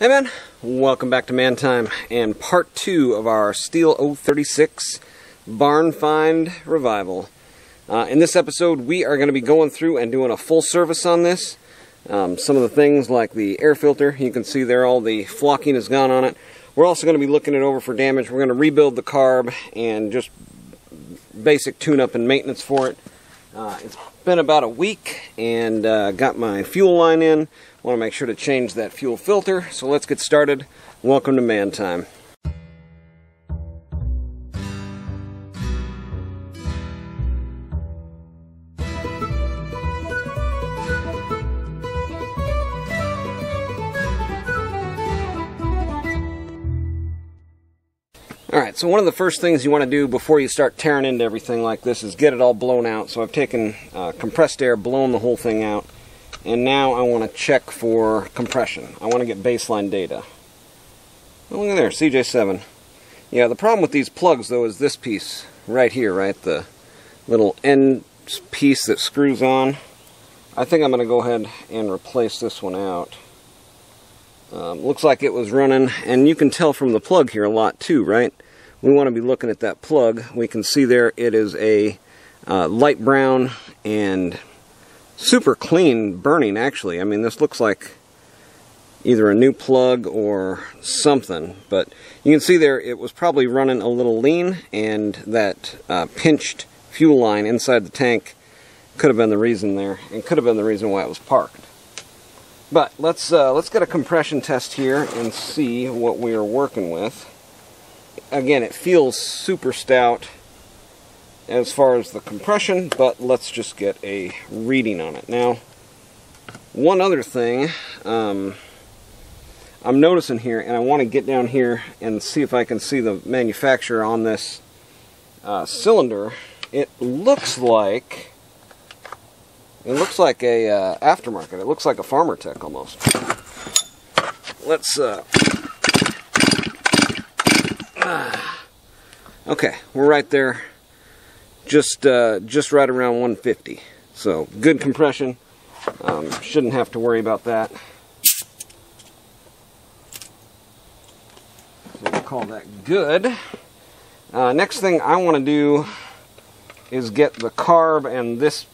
Hey man, welcome back to Man Time and part two of our Stihl 036 Barn Find Revival. Uh, in this episode, we are going to be going through and doing a full service on this. Um, some of the things like the air filter, you can see there all the flocking has gone on it. We're also going to be looking it over for damage. We're going to rebuild the carb and just basic tune-up and maintenance for it. Uh, it's been about a week and uh, got my fuel line in. Want to make sure to change that fuel filter. So let's get started. Welcome to Man Time. So one of the first things you want to do before you start tearing into everything like this is get it all blown out. So I've taken uh, compressed air, blown the whole thing out, and now I want to check for compression. I want to get baseline data. Oh, look at there, CJ7. Yeah, the problem with these plugs though is this piece right here, right? The little end piece that screws on. I think I'm going to go ahead and replace this one out. Um, looks like it was running, and you can tell from the plug here a lot too, right? We want to be looking at that plug. We can see there it is a uh, light brown and super clean burning actually. I mean this looks like either a new plug or something, but you can see there it was probably running a little lean and that uh, pinched fuel line inside the tank could have been the reason there and could have been the reason why it was parked. But let's uh, let's get a compression test here and see what we are working with. Again, it feels super stout as far as the compression, but let's just get a reading on it. Now, one other thing um, I'm noticing here, and I want to get down here and see if I can see the manufacturer on this uh, cylinder. It looks like it looks like a uh, aftermarket. It looks like a Farmertec almost. Let's. Uh, okay, we're right there. Just uh, just right around 150. So good compression. Um, shouldn't have to worry about that. So we'll call that good. Uh, next thing I want to do is get the carb and this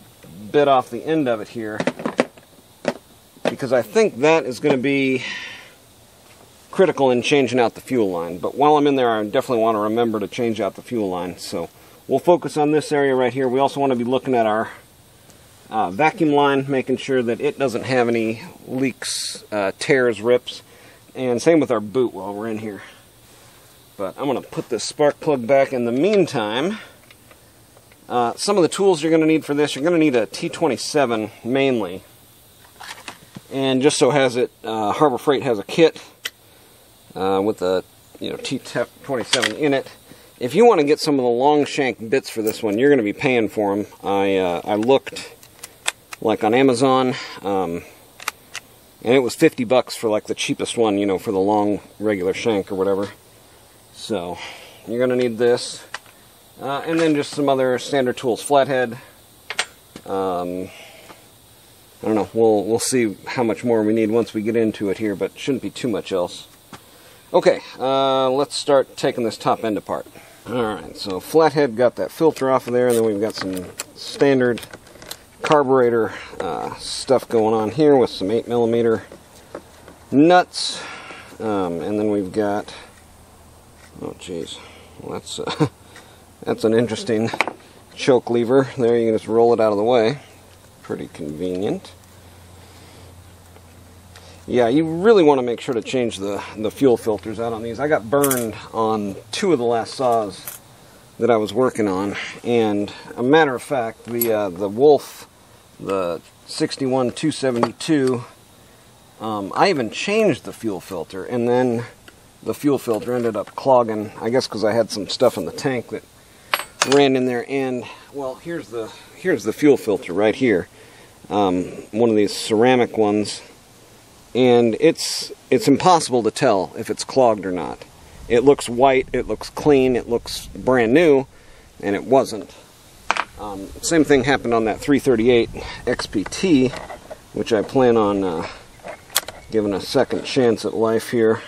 bit off the end of it here because I think that is going to be critical in changing out the fuel line. But while I'm in there, I definitely want to remember to change out the fuel line. So we'll focus on this area right here. We also want to be looking at our uh, vacuum line, making sure that it doesn't have any leaks, uh, tears, rips. And same with our boot while we're in here. But I'm going to put this spark plug back. In the meantime, uh, some of the tools you're going to need for this, you're going to need a T27 mainly. And just so has it, uh, Harbor Freight has a kit uh, with a you know T27 in it. If you want to get some of the long shank bits for this one, you're going to be paying for them. I uh, I looked like on Amazon, um, and it was 50 bucks for like the cheapest one, you know, for the long regular shank or whatever. So you're going to need this. Uh, and then just some other standard tools, flathead. Um, I don't know. We'll we'll see how much more we need once we get into it here, but shouldn't be too much else. Okay, uh, let's start taking this top end apart. All right, so flathead got that filter off of there, and then we've got some standard carburetor uh, stuff going on here with some 8 millimeter nuts, um, and then we've got oh geez, well, that's. Uh, That's an interesting choke lever. There you can just roll it out of the way. Pretty convenient. Yeah, you really want to make sure to change the, the fuel filters out on these. I got burned on two of the last saws that I was working on. And a matter of fact, the, uh, the Wolf, the 61272, um, I even changed the fuel filter. And then the fuel filter ended up clogging, I guess because I had some stuff in the tank that ran in there and well here's the here's the fuel filter right here um, one of these ceramic ones and it's it's impossible to tell if it's clogged or not it looks white it looks clean it looks brand new and it wasn't um, same thing happened on that 338 XPT which I plan on uh, given a second chance at life here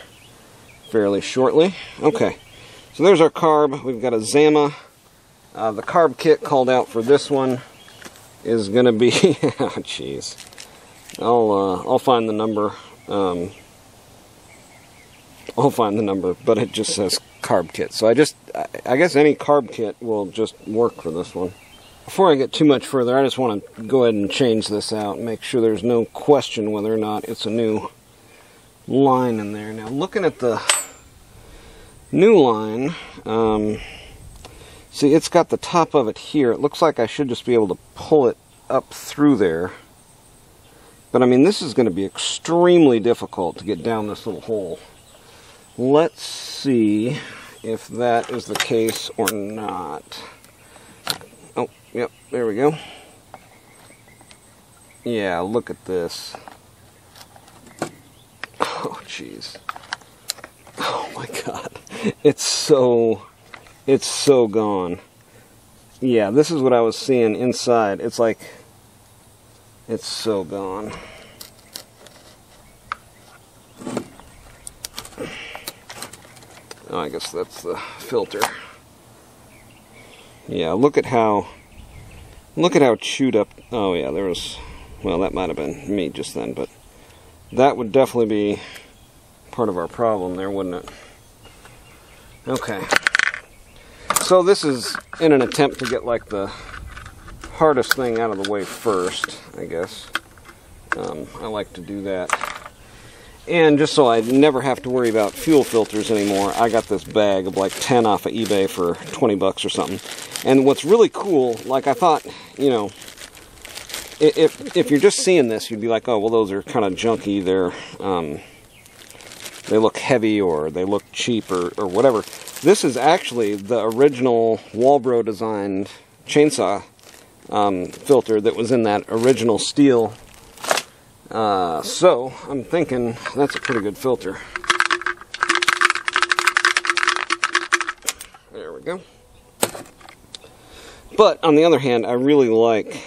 fairly shortly. Okay, so there's our carb. We've got a Zama. Uh, the carb kit called out for this one is going to be, oh jeez, I'll, uh, I'll find the number. Um, I'll find the number, but it just says carb kit. So I just, I guess any carb kit will just work for this one. Before I get too much further, I just want to go ahead and change this out, make sure there's no question whether or not it's a new line in there. Now, looking at the new line, um, see, it's got the top of it here. It looks like I should just be able to pull it up through there. But I mean, this is going to be extremely difficult to get down this little hole. Let's see if that is the case or not. Oh, yep, there we go. Yeah, look at this. Oh, jeez. Oh my god. It's so, it's so gone. Yeah, this is what I was seeing inside. It's like, it's so gone. Oh, I guess that's the filter. Yeah, look at how look at how chewed up. Oh yeah, there was well, that might have been me just then, but that would definitely be part of our problem there, wouldn't it? Okay. So this is in an attempt to get like the hardest thing out of the way first, I guess. Um, I like to do that. And just so I never have to worry about fuel filters anymore, I got this bag of like 10 off of eBay for 20 bucks or something. And what's really cool, like I thought, you know, if if you're just seeing this, you'd be like, oh, well, those are kind of junky. They're um, they look heavy or they look cheap or, or whatever. This is actually the original Walbro designed chainsaw um, filter that was in that original Stihl uh, so, I'm thinking that's a pretty good filter. There we go. But, on the other hand, I really like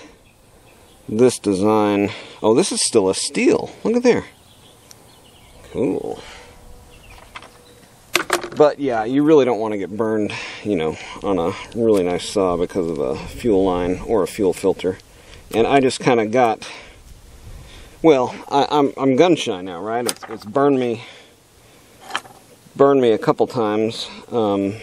this design. Oh, this is still a Stihl. Look at there. Cool. But, yeah, you really don't want to get burned, you know, on a really nice saw because of a fuel line or a fuel filter. And I just kind of got well, I, am I'm, I'm gun shy now, right? It's, it's burned me, burned me a couple times. Um,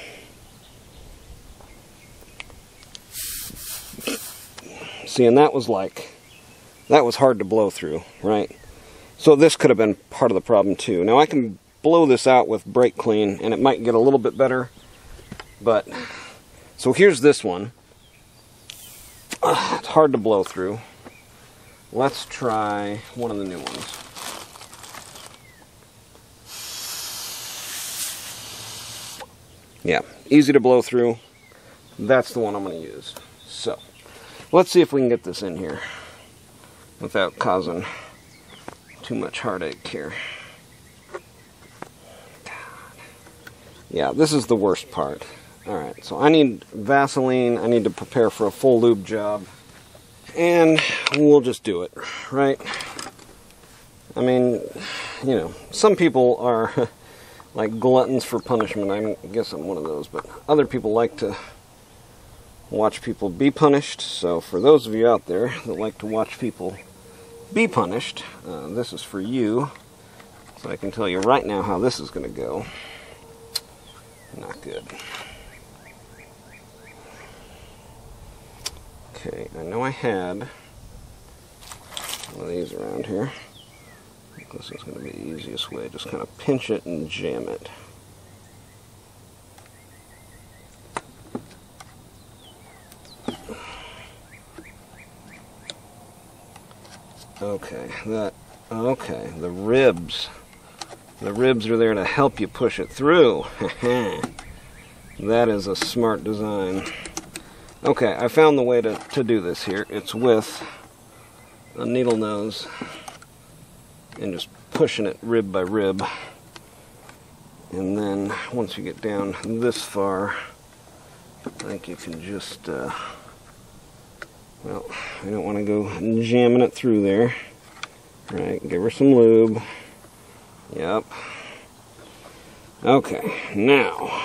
see, and that was like, that was hard to blow through, right? So this could have been part of the problem too. Now I can blow this out with brake clean, and it might get a little bit better. But so here's this one. Uh, it's hard to blow through. Let's try one of the new ones. Yeah, easy to blow through. That's the one I'm going to use. So, let's see if we can get this in here without causing too much heartache here. Yeah, this is the worst part. Alright, so I need Vaseline. I need to prepare for a full lube job and we'll just do it, right? I mean, you know, some people are like gluttons for punishment. I guess I'm one of those, but other people like to watch people be punished. So, for those of you out there that like to watch people be punished, uh, this is for you. So, I can tell you right now how this is going to go. Not good. Okay, I know I had one of these around here. this is going to be the easiest way. Just kind of pinch it and jam it. Okay, that, okay, the ribs. The ribs are there to help you push it through. that is a smart design. Okay, I found the way to, to do this here. It's with a needle nose and just pushing it rib by rib. And then once you get down this far, I think you can just, uh, well, I don't want to go jamming it through there. All right, give her some lube. Yep. Okay, now,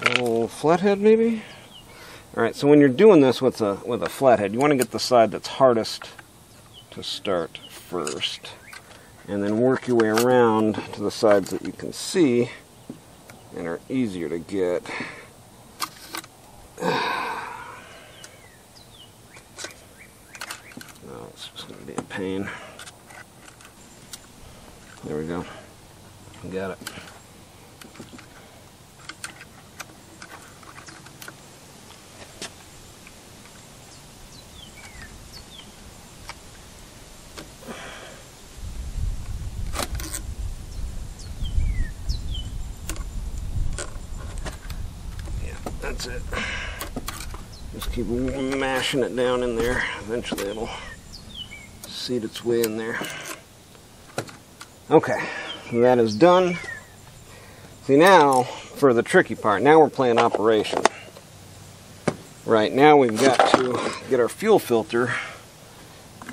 little flathead maybe? Alright, so when you're doing this with a, with a flathead, you want to get the side that's hardest to start first. And then work your way around to the sides that you can see and are easier to get. Oh, it's just going to be a pain. There we go. Got it. Yeah, that's it. Just keep mashing it down in there. Eventually it'll seat its way in there. Okay, that is done. See now, for the tricky part, now we're playing operation. Right now we've got to get our fuel filter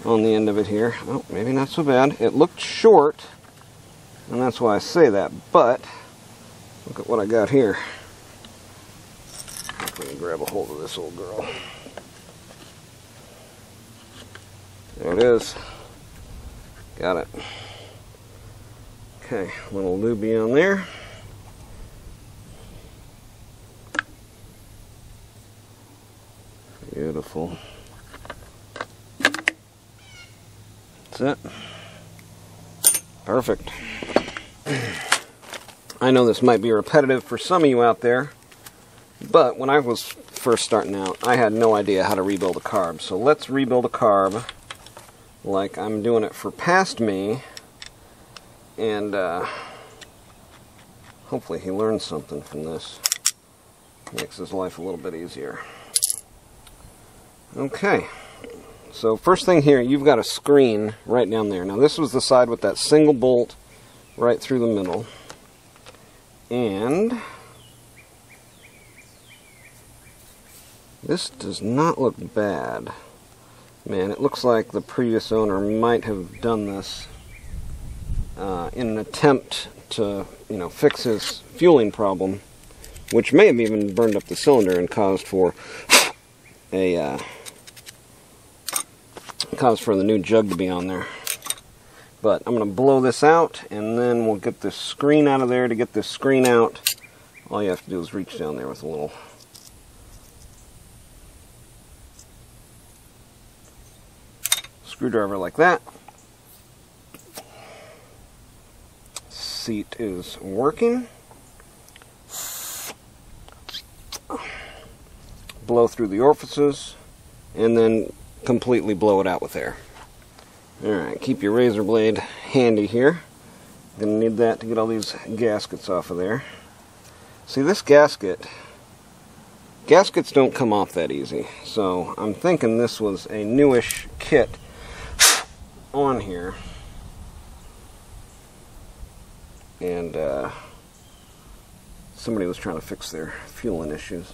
on the end of it here. Oh, maybe not so bad. It looked short, and that's why I say that, but look at what I got here. Let me grab a hold of this old girl. There it is. Got it. Okay, little lubie on there. Beautiful. That's it. Perfect. I know this might be repetitive for some of you out there, but when I was first starting out, I had no idea how to rebuild a carb. So let's rebuild a carb like I'm doing it for past me, and uh, hopefully he learns something from this. Makes his life a little bit easier. Okay, so first thing here, you've got a screen right down there. Now this was the side with that single bolt right through the middle. And this does not look bad. Man, it looks like the previous owner might have done this uh, in an attempt to, you know, fix his fueling problem, which may have even burned up the cylinder and caused for a uh, caused for the new jug to be on there. But I'm going to blow this out, and then we'll get this screen out of there. To get this screen out, all you have to do is reach down there with a little screwdriver like that. Seat is working. Blow through the orifices and then completely blow it out with air. Alright, keep your razor blade handy here. Gonna need that to get all these gaskets off of there. See this gasket, gaskets don't come off that easy. So I'm thinking this was a newish kit on here. And uh, somebody was trying to fix their fueling issues.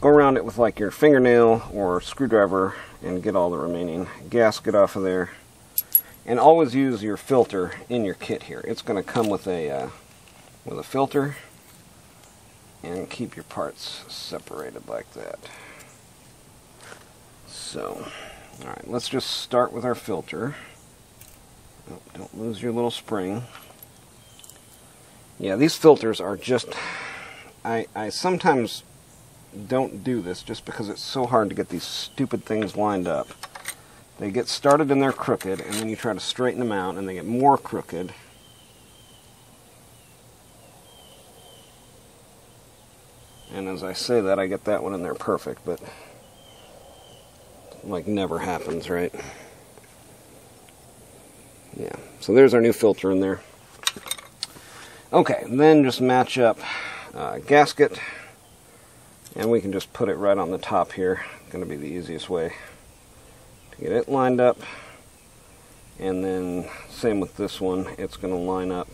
Go around it with like your fingernail or screwdriver and get all the remaining gasket off of there. And always use your filter in your kit here. It's going to come with a uh, with a filter and keep your parts separated like that. So, alright, let's just start with our filter. Don't lose your little spring. Yeah, these filters are just... I, I sometimes don't do this just because it's so hard to get these stupid things lined up. They get started and they're crooked, and then you try to straighten them out, and they get more crooked. And as I say that, I get that one in there perfect, but like never happens, right? So there's our new filter in there. Okay, then just match up uh, gasket, and we can just put it right on the top here. Going to be the easiest way to get it lined up. And then same with this one, it's going to line up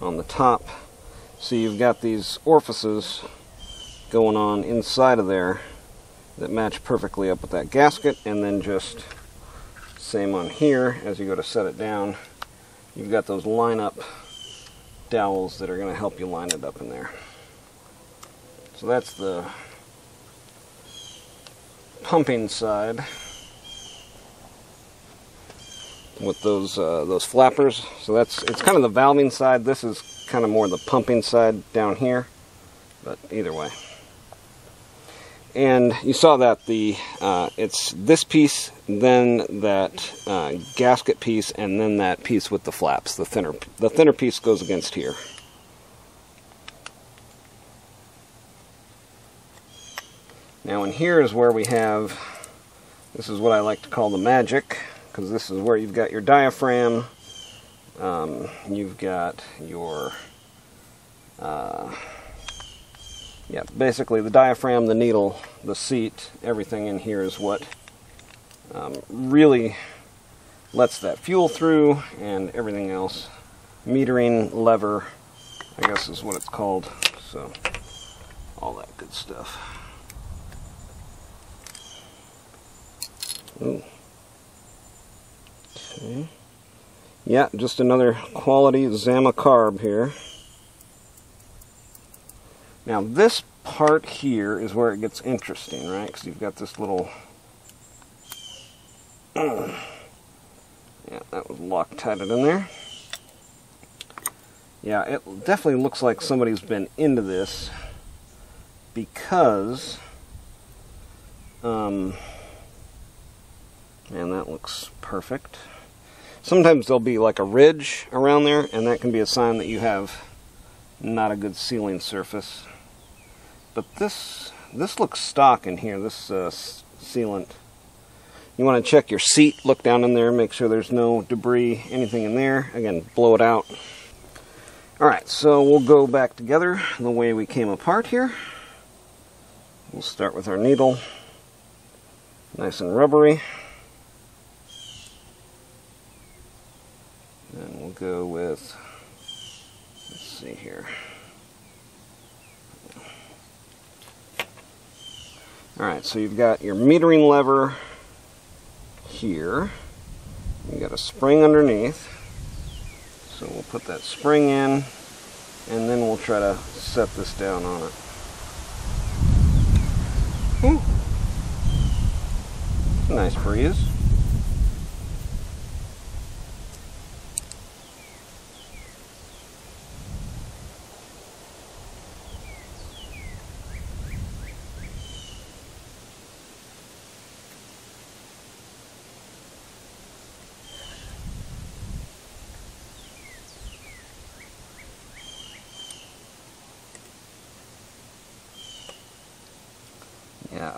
on the top. So you've got these orifices going on inside of there that match perfectly up with that gasket and then just Same on here, as you go to set it down, you've got those line up dowels that are going to help you line it up in there. So that's the pumping side with those uh, those flappers. So that's it's kind of the valving side. This is kind of more the pumping side down here, but either way. And you saw that the uh, it's this piece, then that uh, gasket piece, and then that piece with the flaps. The thinner the thinner piece goes against here. Now in here is where we have, this is what I like to call the magic, because this is where you've got your diaphragm, um, you've got your, uh, yeah, basically the diaphragm, the needle, the seat, everything in here is what um, really lets that fuel through and everything else. Metering lever, I guess is what it's called. So, all that good stuff. Ooh. Okay. Yeah, just another quality Zama carb here. Now this part here is where it gets interesting, right? Because you've got this little... yeah, that was Loctited in there. Yeah, it definitely looks like somebody's been into this because... Um, and that looks perfect. Sometimes there'll be like a ridge around there, and that can be a sign that you have not a good sealing surface. But this this looks stock in here, this uh, sealant. You want to check your seat, look down in there, make sure there's no debris, anything in there. Again, blow it out. Alright, so we'll go back together the way we came apart here. We'll start with our needle. Nice and rubbery. And we'll go with, let's see here. Alright, so you've got your metering lever here. You got a spring underneath. So we'll put that spring in and then we'll try to set this down on it. Ooh. Nice breeze.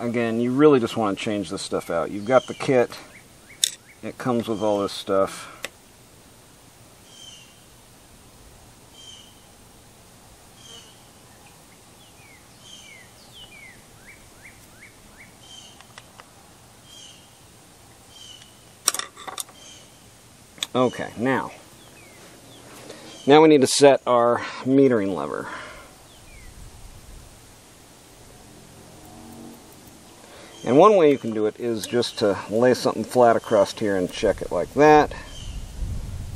Again, you really just want to change this stuff out. You've got the kit. It comes with all this stuff. Okay, now, now we need to set our metering lever. And one way you can do it is just to lay something flat across here and check it like that.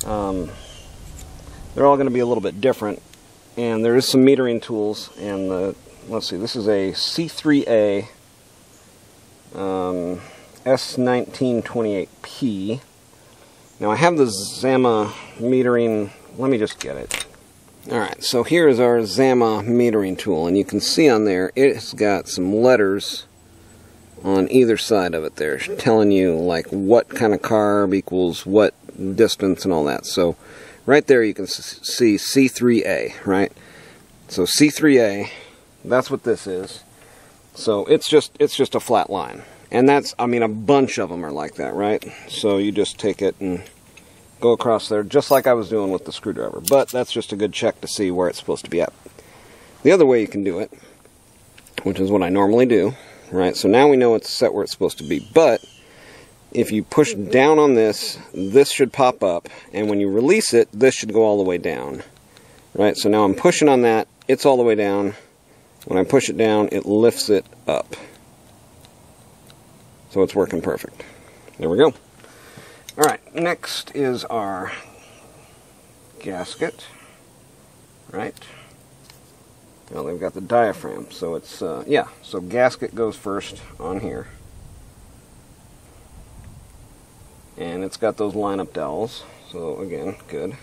Um, they're all going to be a little bit different. And there is some metering tools. And the, let's see, this is a C3A um, S1928P. Now I have the Zama metering, let me just get it. Alright, so here is our Zama metering tool. And you can see on there, it's got some letters on either side of it there, telling you like what kind of carb equals what distance and all that. So right there you can see C3A, right? So C3A, that's what this is. So it's just it's just a flat line. And that's I mean a bunch of them are like that, right? So you just take it and go across there just like I was doing with the screwdriver. But that's just a good check to see where it's supposed to be at. The other way you can do it, which is what I normally do, right? So now we know it's set where it's supposed to be. But if you push down on this, this should pop up. And when you release it, this should go all the way down. Right? So now I'm pushing on that. It's all the way down. When I push it down, it lifts it up. So it's working perfect. There we go. All right, next is our gasket, right? Well, they've got the diaphragm, so it's, uh, yeah, so gasket goes first on here. And it's got those line-up dowels, so again, good.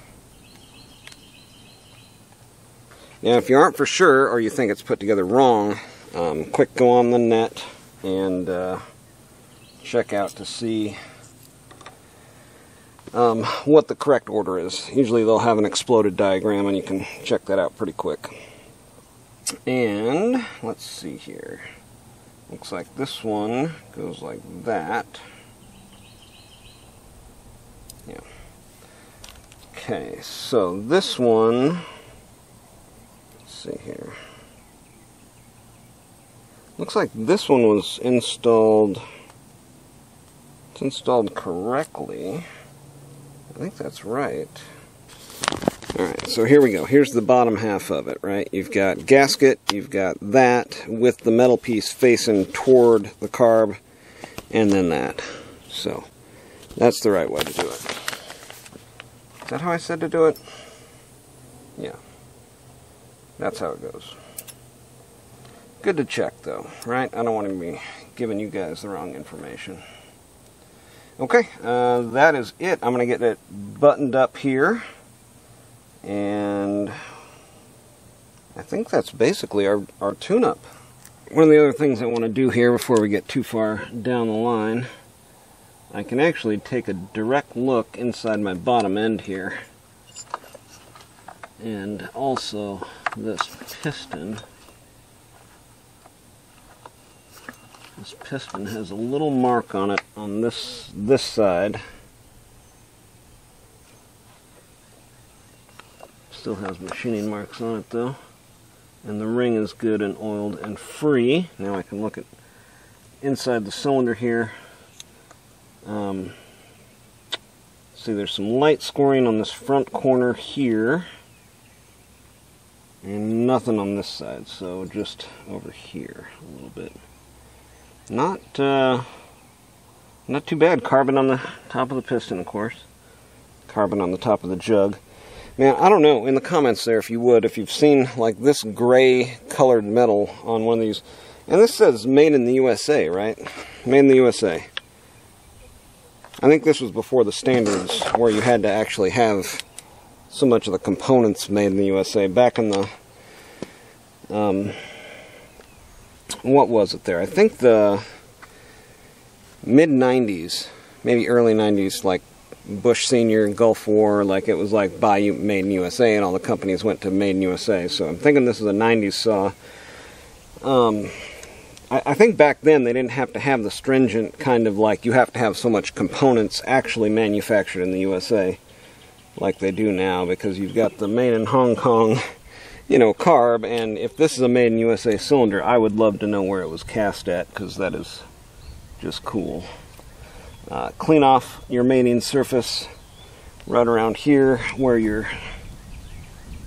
Now, if you aren't for sure, or you think it's put together wrong, um, quick go on the net and uh, check out to see um, what the correct order is. Usually they'll have an exploded diagram and you can check that out pretty quick. And let's see here. Looks like this one goes like that. Yeah. Okay, so this one, let's see here. Looks like this one was installed, it's installed correctly. I think that's right. Alright, so here we go. Here's the bottom half of it, right? You've got gasket, you've got that with the metal piece facing toward the carb, and then that. So, that's the right way to do it. Is that how I said to do it? Yeah. That's how it goes. Good to check, though, right? I don't want to be giving you guys the wrong information. Okay, uh, that is it. I'm going to get it buttoned up here. And I think that's basically our, our tune-up. One of the other things I want to do here before we get too far down the line, I can actually take a direct look inside my bottom end here. And also this piston. This piston has a little mark on it on this this side. Still has machining marks on it though. And the ring is good and oiled and free. Now I can look at inside the cylinder here. Um, see there's some light scoring on this front corner here. And nothing on this side, so just over here a little bit. Not, uh, not too bad. Carbon on the top of the piston, of course. Carbon on the top of the jug. Man, I don't know, in the comments there, if you would, if you've seen, like, this gray colored metal on one of these. And this says made in the USA, right? Made in the USA. I think this was before the standards where you had to actually have so much of the components made in the USA. Back in the, um, what was it there? I think the mid 90s, maybe early 90s, like Bush Senior, Gulf War, like it was like buy made in USA, and all the companies went to made in USA. So I'm thinking this is a 90s saw. Um, I, I think back then they didn't have to have the stringent kind of like you have to have so much components actually manufactured in the USA like they do now because you've got the made in Hong Kong you know, carb, and if this is a made in USA cylinder, I would love to know where it was cast at, because that is just cool. Uh, clean off your mating surface right around here where your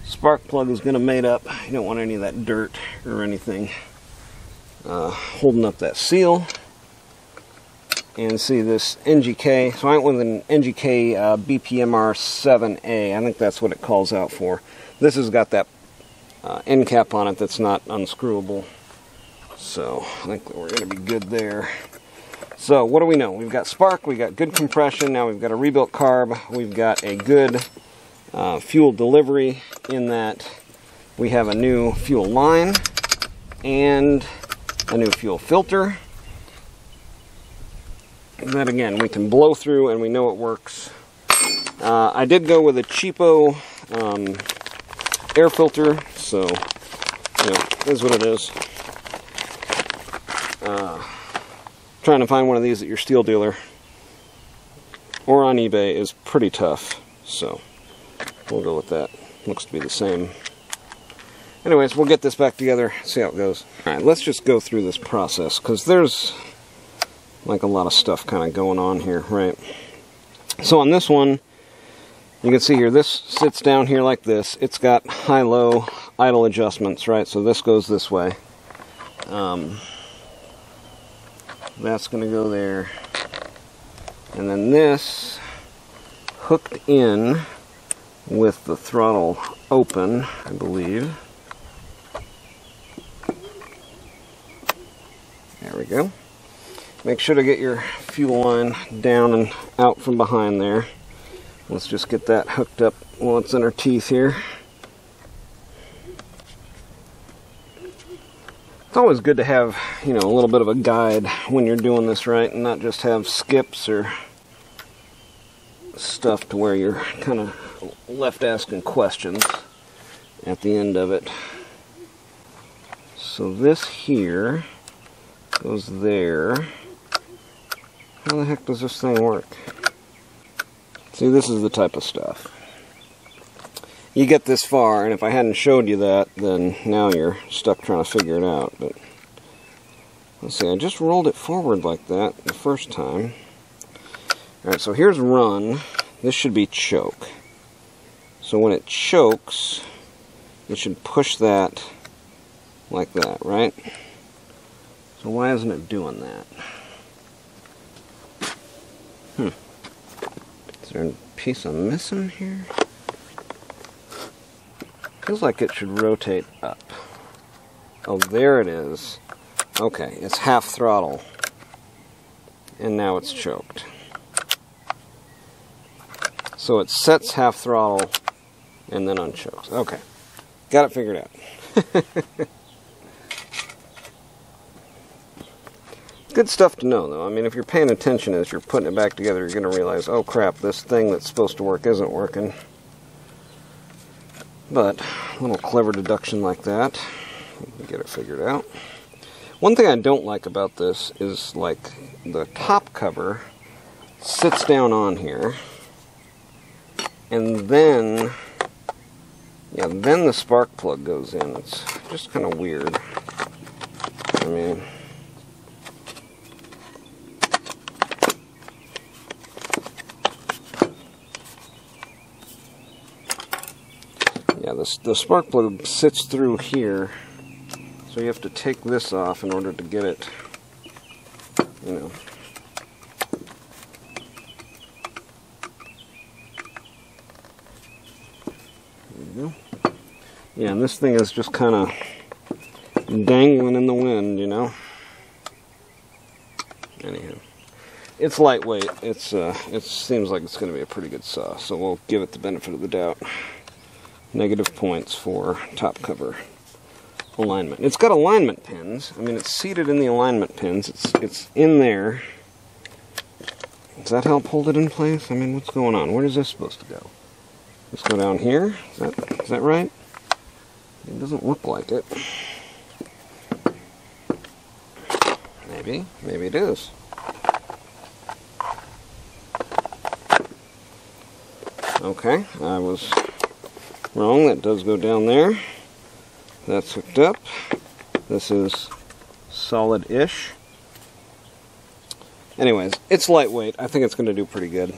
spark plug is going to mate up. You don't want any of that dirt or anything uh, holding up that seal. And see this NGK. So I went with an NGK uh, BPMR 7A. I think that's what it calls out for. This has got that uh, end cap on it that's not unscrewable. So I think we're going to be good there. So what do we know? We've got spark, we've got good compression, now we've got a rebuilt carb, we've got a good uh, fuel delivery in that we have a new fuel line and a new fuel filter And that again we can blow through and we know it works. Uh, I did go with a cheapo um, air filter, so you know, is what it is. Uh, trying to find one of these at your Stihl dealer or on eBay is pretty tough, so we'll go with that. Looks to be the same. Anyways, we'll get this back together, see how it goes. Alright, let's just go through this process, because there's like a lot of stuff kind of going on here, right? So on this one, you can see here, this sits down here like this. It's got high-low idle adjustments, right? So this goes this way. Um, that's going to go there. And then this hooked in with the throttle open, I believe. There we go. Make sure to get your fuel line down and out from behind there. Let's just get that hooked up while it's in our teeth here. It's always good to have, you know, a little bit of a guide when you're doing this right and not just have skips or stuff to where you're kind of left asking questions at the end of it. So this here goes there. How the heck does this thing work? See, this is the type of stuff. You get this far, and if I hadn't showed you that, then now you're stuck trying to figure it out. But let's see, I just rolled it forward like that the first time. Alright, so here's run. This should be choke. So when it chokes, it should push that like that, right? So why isn't it doing that? Hmm. Is there a piece I'm missing here? Feels like it should rotate up. Oh, there it is. Okay, it's half throttle. And now it's choked. So it sets half throttle and then unchokes. Okay, got it figured out. Good stuff to know, though. I mean, if you're paying attention as you're putting it back together, you're going to realize, oh crap, this thing that's supposed to work isn't working. But, a little clever deduction like that, get it figured out. One thing I don't like about this is, like, the top cover sits down on here, and then, yeah, then the spark plug goes in. It's just kind of weird. I mean... yeah, the, spark plug sits through here, so you have to take this off in order to get it, you know. There you go. Yeah, and this thing is just kind of dangling in the wind, you know. Anyhow, it's lightweight. It's uh, it seems like it's going to be a pretty good saw, so we'll give it the benefit of the doubt negative points for top cover alignment. It's got alignment pins. I mean, it's seated in the alignment pins. It's it's in there. Does that help hold it in place? I mean, what's going on? Where is this supposed to go? Let's go down here. Is that is that right? It doesn't look like it. Maybe. Maybe it is. Okay, I was Wrong, that does go down there. That's hooked up. This is solid-ish. Anyways, it's lightweight. I think it's going to do pretty good.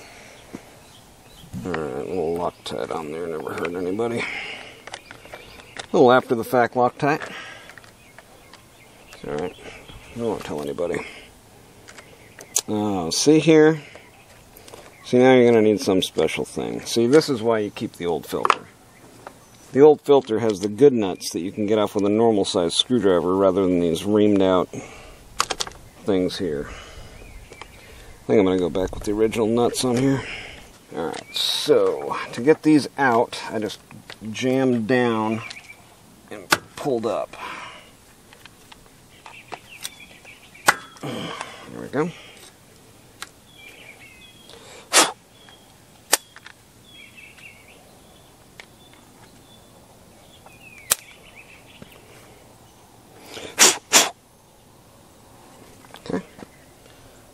Alright, a little Loctite on there, never hurt anybody. A little after the fact Loctite. Alright, I won't tell anybody. Oh, see here? See, now you're going to need some special thing. See, this is why you keep the old filter. The old filter has the good nuts that you can get off with a normal sized screwdriver rather than these reamed out things here. I think I'm going to go back with the original nuts on here. Alright, so to get these out, I just jammed down and pulled up. There we go.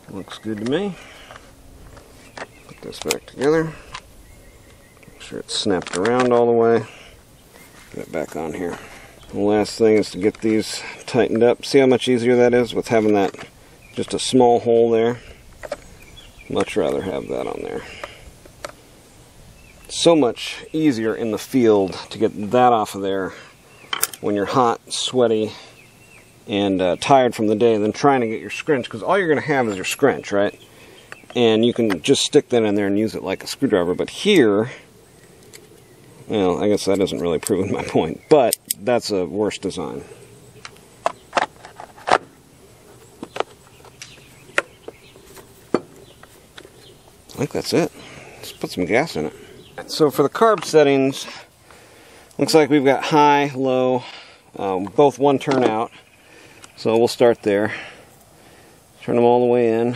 Looks good to me. Put this back together. Make sure it's snapped around all the way. Put it back on here. The last thing is to get these tightened up. See how much easier that is with having that just a small hole there? Much rather have that on there. So much easier in the field to get that off of there when you're hot, sweaty, and uh, tired from the day than trying to get your scrench because all you're going to have is your scrench, right? and you can just stick that in there and use it like a screwdriver. But here, well, I guess that isn't really proving my point, but that's a worse design. I think that's it. Let's put some gas in it. So for the carb settings, looks like we've got high, low, um, both one turn out. So we'll start there. Turn them all the way in.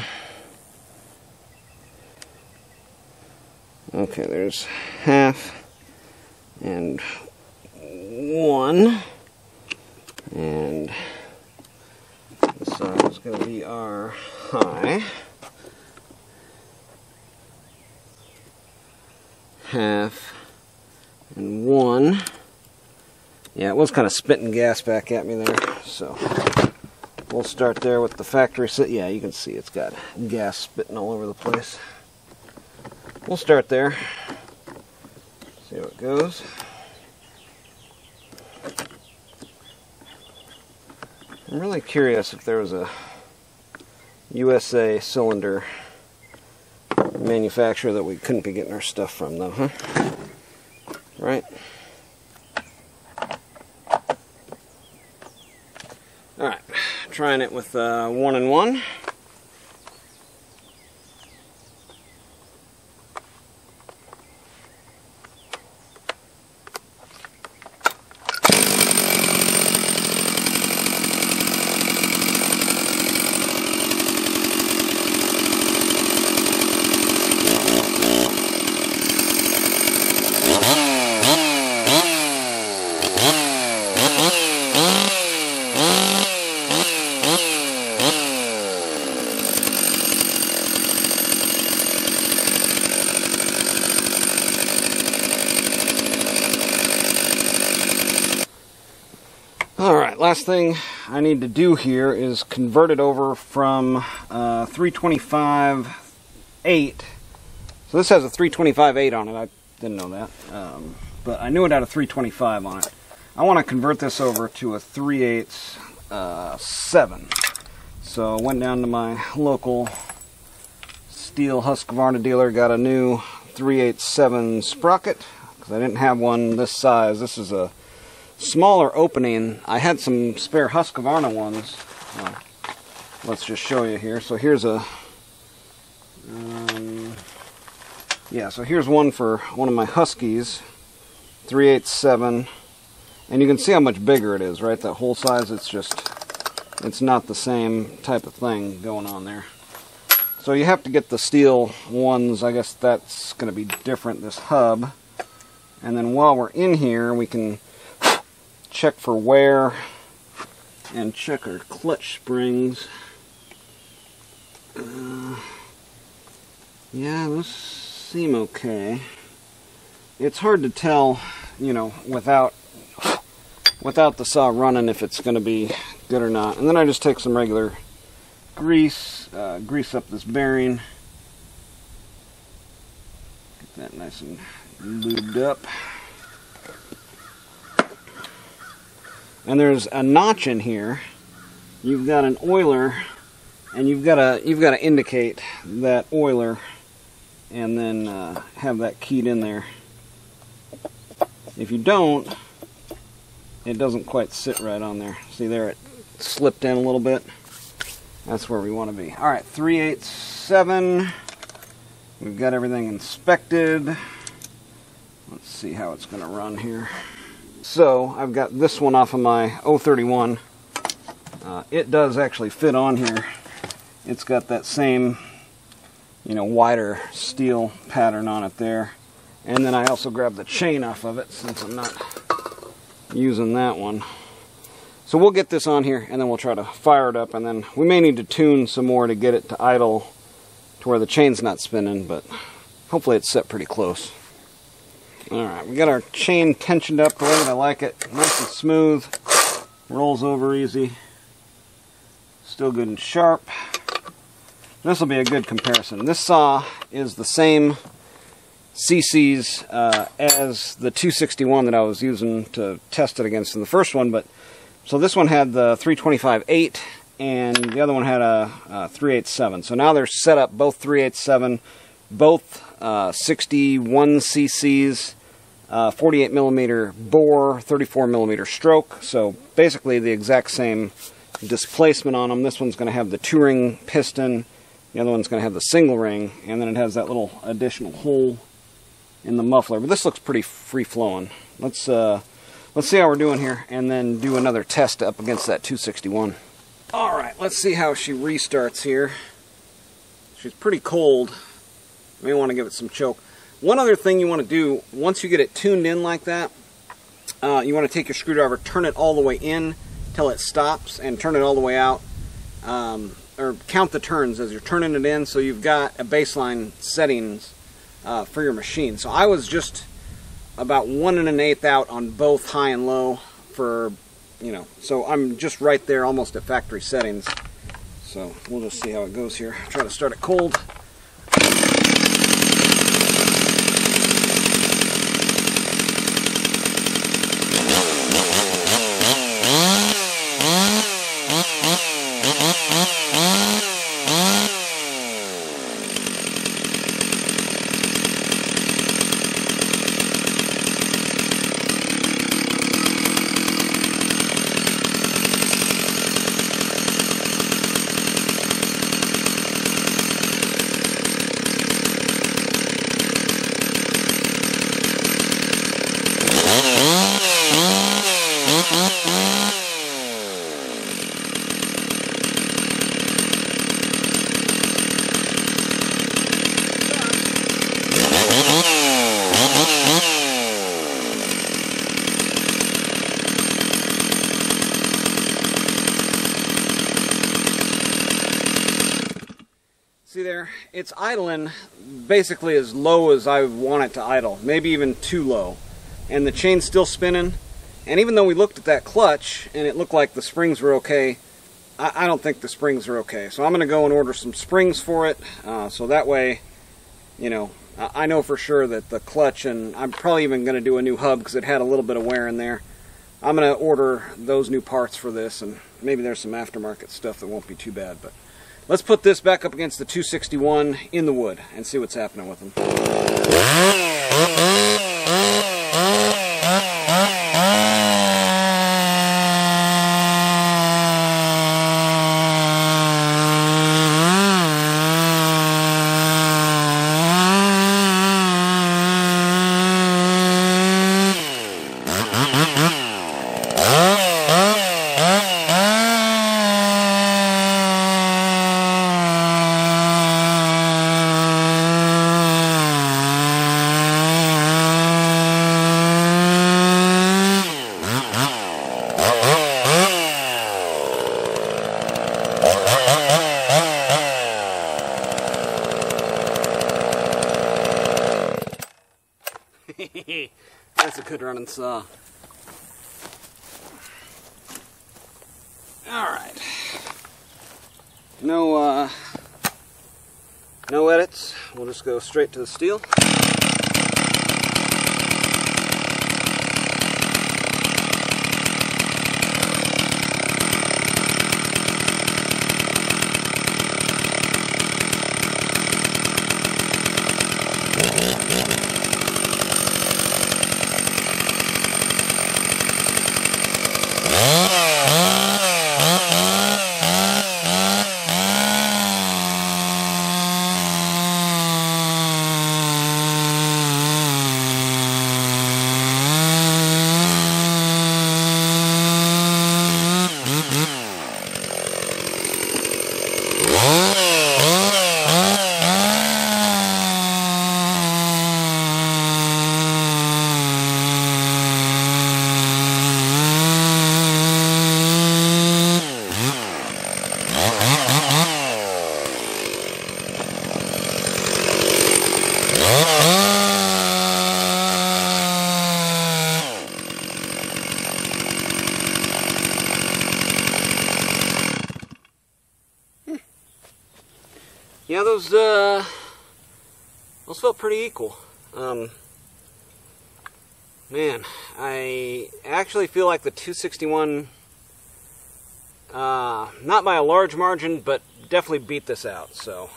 Okay, there's half and one. And this side is going to be our high. Half and one. Yeah, it was kind of spitting gas back at me there, so we'll start there with the factory set. Yeah, you can see it's got gas spitting all over the place. We'll start there. See how it goes. I'm really curious if there was a USA cylinder manufacturer that we couldn't be getting our stuff from though, huh? Right? Alright, trying it with uh, one and one. Last thing I need to do here is convert it over from uh, 325 8. So this has a 325 8 on it. I didn't know that. Um, but I knew it had a 325 on it. I want to convert this over to a 3 8 uh, 7. So I went down to my local Stihl Husqvarna dealer, got a new 3 8 7 sprocket because I didn't have one this size. This is a smaller opening. I had some spare Husqvarna ones. Let's just show you here. So here's a, um, yeah, so here's one for one of my Huskies, 387, and you can see how much bigger it is, right? That whole size, it's just, it's not the same type of thing going on there. So you have to get the Stihl ones, I guess that's going to be different, this hub. And then while we're in here, we can check for wear and check our clutch springs. Uh, yeah, those seem okay. It's hard to tell, you know, without without the saw running if it's going to be good or not. And then I just take some regular grease, uh, grease up this bearing. Get that nice and lubed up. And there's a notch in here. You've got an oiler and you've got to you've got to indicate that oiler and then uh, have that keyed in there. If you don't it doesn't quite sit right on there. See there it slipped in a little bit? That's where we want to be. All right 387 we've got everything inspected. Let's see how it's going to run here so I've got this one off of my 031. Uh, it does actually fit on here. It's got that same, you know, wider Stihl pattern on it there. And then I also grabbed the chain off of it since I'm not using that one. So we'll get this on here and then we'll try to fire it up and then we may need to tune some more to get it to idle to where the chain's not spinning, but hopefully it's set pretty close. Alright, we got our chain tensioned up the way that I like it. Nice and smooth. Rolls over easy. Still good and sharp. This will be a good comparison. This saw is the same CCs uh, as the 261 that I was using to test it against in the first one, but so this one had the 325.8 and the other one had a, a 387. So now they're set up both 387, both uh, 61 cc's, uh, 48 millimeter bore, 34 millimeter stroke. So basically the exact same displacement on them. This one's going to have the two ring piston, the other one's going to have the single ring, and then it has that little additional hole in the muffler. But this looks pretty free flowing. Let's uh, let's see how we're doing here, and then do another test up against that 261. All right, let's see how she restarts here. She's pretty cold. May want to give it some choke. One other thing you want to do, once you get it tuned in like that, uh, you want to take your screwdriver, turn it all the way in till it stops, and turn it all the way out. Um, or count the turns as you're turning it in so you've got a baseline settings uh, for your machine. So I was just about one and an eighth out on both high and low for you know, so I'm just right there almost at factory settings. So we'll just see how it goes here. Try to start it cold. See there, it's idling basically as low as I want it to idle, maybe even too low. And the chain's still spinning. And even though we looked at that clutch and it looked like the springs were okay, I, I don't think the springs are okay. So I'm going to go and order some springs for it. Uh, so that way, you know, I, I know for sure that the clutch and I'm probably even going to do a new hub because it had a little bit of wear in there. I'm going to order those new parts for this and maybe there's some aftermarket stuff that won't be too bad. But Let's put this back up against the 261 in the wood and see what's happening with them. Running saw. Alright. No, uh, no edits. We'll just go straight to the steel. yeah, those uh, felt pretty equal. Um, man, I actually feel like the 261 Uh, not by a large margin, but definitely beat this out. So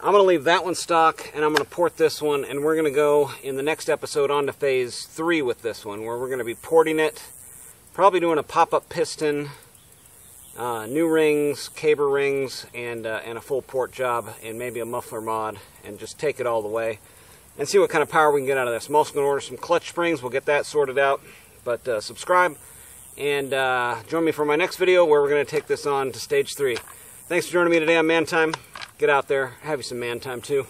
I'm going to leave that one stock, and I'm going to port this one, and we're going to go in the next episode on to phase three with this one, where we're going to be porting it, probably doing a pop-up piston, uh, new rings, caber rings, and, uh, and a full port job, and maybe a muffler mod, and just take it all the way, and see what kind of power we can get out of this. I'm also going to order some clutch springs. We'll get that sorted out. But uh, subscribe, and uh, join me for my next video where we're going to take this on to stage three. Thanks for joining me today on Man Time. Get out there, have you some man time too.